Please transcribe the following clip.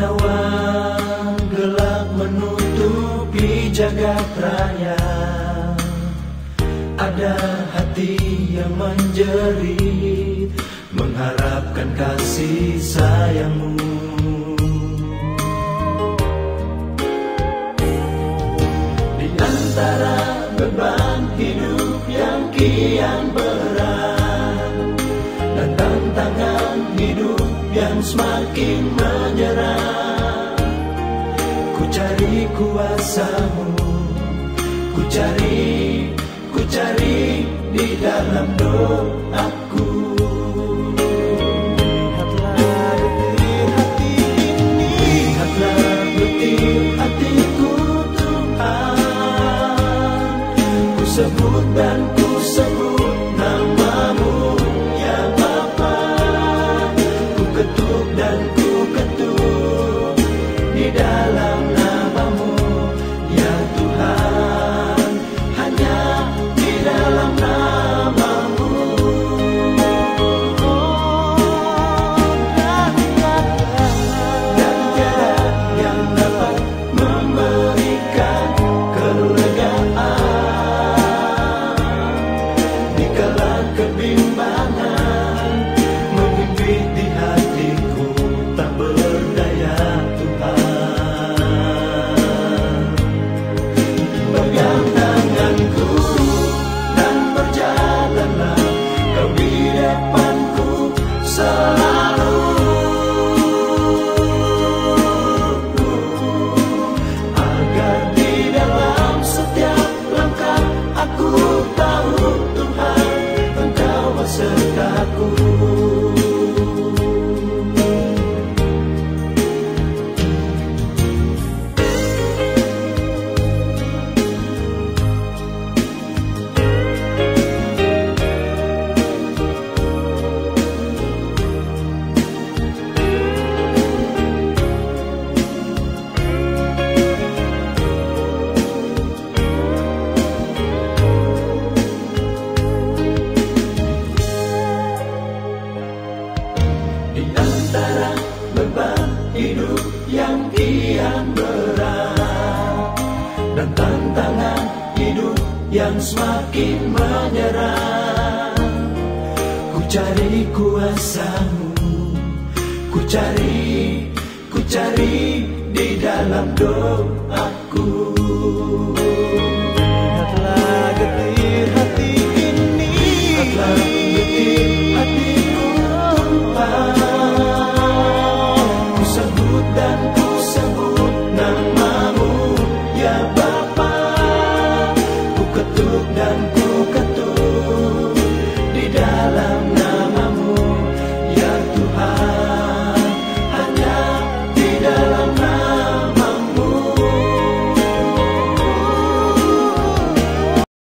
awan gelap menutupi jagat raya. Ada hati yang menjerit Mengharapkan kasih sayangmu. Di antara beban hidup yang kian berat yang semakin menyerang Ku cari kuasamu. Ku cari, ku cari di dalam doaku Engkau yang kian berat Dan tantangan hidup yang semakin menyerang Ku cari kuasamu Ku cari, ku cari di dalam doaku